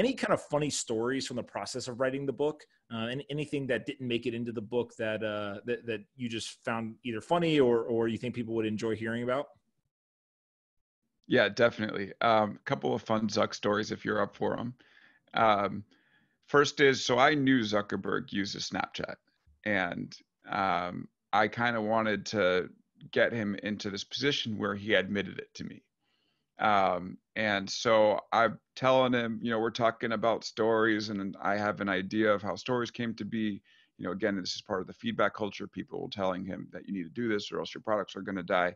any kind of funny stories from the process of writing the book? Uh, and anything that didn't make it into the book that, uh, that that you just found either funny or or you think people would enjoy hearing about? Yeah definitely. A um, couple of fun zuck stories if you're up for them um, first is so i knew zuckerberg uses snapchat and um, i kind of wanted to get him into this position where he admitted it to me um, and so I'm telling him, you know, we're talking about stories, and I have an idea of how stories came to be. You know, again, this is part of the feedback culture. People telling him that you need to do this, or else your products are going to die.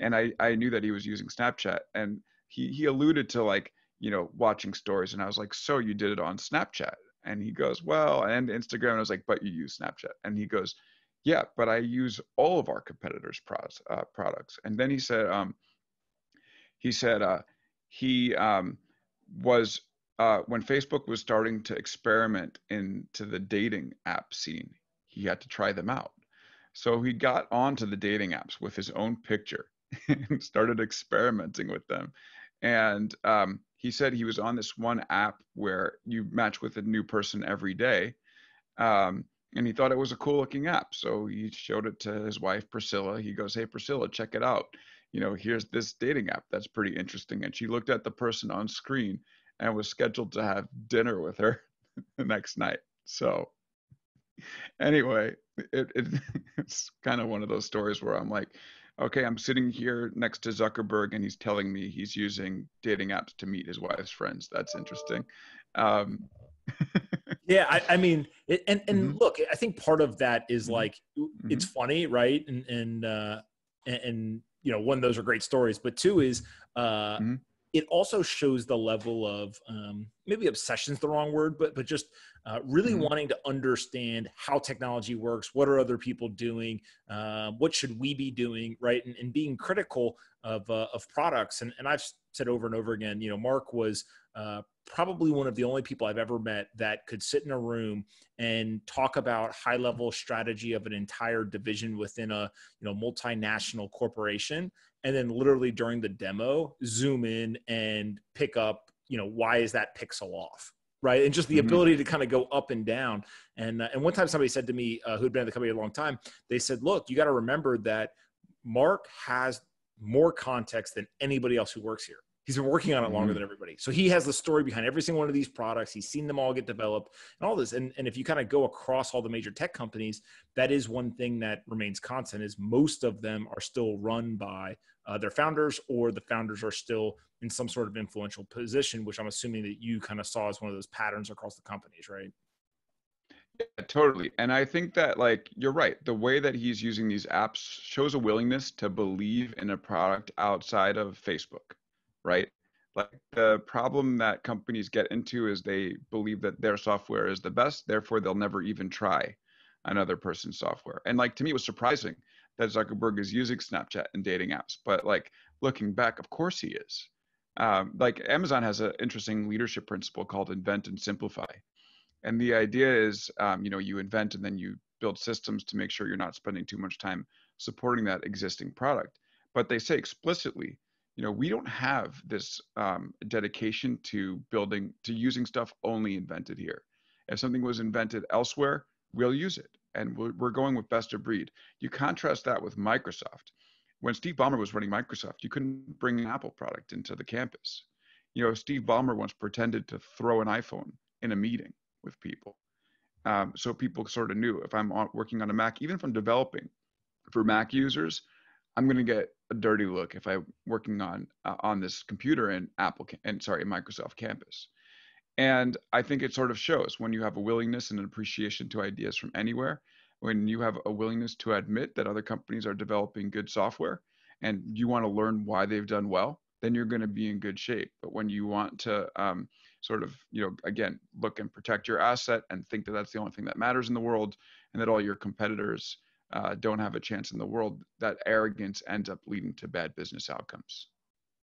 And I, I knew that he was using Snapchat, and he he alluded to like, you know, watching stories, and I was like, so you did it on Snapchat? And he goes, well, and Instagram. And I was like, but you use Snapchat? And he goes, yeah, but I use all of our competitors' pros, uh, products. And then he said, um, he said uh, he um, was uh, when Facebook was starting to experiment into the dating app scene. He had to try them out, so he got onto the dating apps with his own picture and started experimenting with them. And um, he said he was on this one app where you match with a new person every day. Um, and he thought it was a cool looking app. So he showed it to his wife, Priscilla. He goes, Hey, Priscilla, check it out you know, here's this dating app that's pretty interesting. And she looked at the person on screen and was scheduled to have dinner with her the next night. So anyway, it, it it's kind of one of those stories where I'm like, okay, I'm sitting here next to Zuckerberg and he's telling me he's using dating apps to meet his wife's friends. That's interesting. Um, yeah, I, I, mean, it, and and mm-hmm. look, I think part of that is mm-hmm. like it's mm-hmm. funny, right? And and uh, and you know one those are great stories but two is uh mm-hmm. it also shows the level of um maybe obsession is the wrong word but but just uh, really mm-hmm. wanting to understand how technology works what are other people doing uh, what should we be doing right and, and being critical of uh, of products and, and i've said over and over again you know mark was uh, probably one of the only people I've ever met that could sit in a room and talk about high level strategy of an entire division within a you know multinational corporation and then literally during the demo zoom in and pick up you know why is that pixel off right? And just the mm-hmm. ability to kind of go up and down. And uh, and one time somebody said to me uh, who'd been at the company a long time they said look you got to remember that mark has more context than anybody else who works here He's been working on it longer mm-hmm. than everybody. So he has the story behind every single one of these products. He's seen them all get developed and all this. And, and if you kind of go across all the major tech companies, that is one thing that remains constant is most of them are still run by uh, their founders or the founders are still in some sort of influential position, which I'm assuming that you kind of saw as one of those patterns across the companies, right? Yeah, totally. And I think that like you're right. The way that he's using these apps shows a willingness to believe in a product outside of Facebook right? Like the problem that companies get into is they believe that their software is the best, therefore they'll never even try another person's software. And like to me, it was surprising that Zuckerberg is using Snapchat and dating apps, but like looking back, of course he is. Um, like Amazon has an interesting leadership principle called invent and simplify. And the idea is, um, you know, you invent and then you build systems to make sure you're not spending too much time supporting that existing product. But they say explicitly you know we don't have this um, dedication to building to using stuff only invented here. If something was invented elsewhere we'll use it and we're going with best of breed. You contrast that with microsoft. When steve ballmer was running microsoft you couldn't bring an apple product into the campus. You know steve ballmer once pretended to throw an iphone in a meeting with people um, so people sort of knew if i'm working on a mac even if i'm developing for mac users I'm going to get a dirty look if I'm working on uh, on this computer in Apple and sorry Microsoft Campus. And I think it sort of shows when you have a willingness and an appreciation to ideas from anywhere, when you have a willingness to admit that other companies are developing good software and you want to learn why they've done well, then you're going to be in good shape. But when you want to um, sort of, you know, again, look and protect your asset and think that that's the only thing that matters in the world and that all your competitors uh, don't have a chance in the world, that arrogance ends up leading to bad business outcomes.